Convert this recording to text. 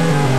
it.